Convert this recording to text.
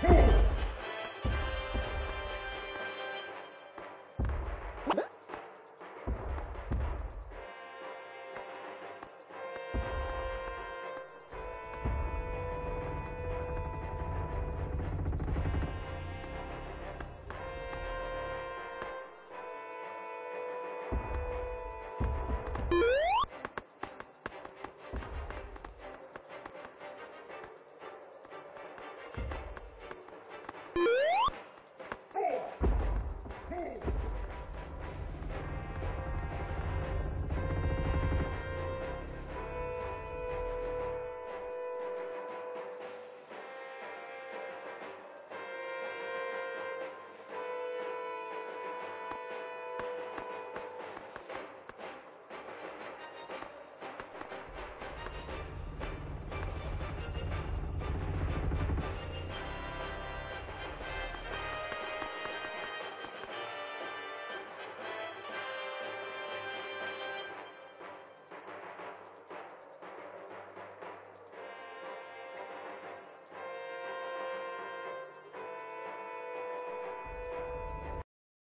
Hey!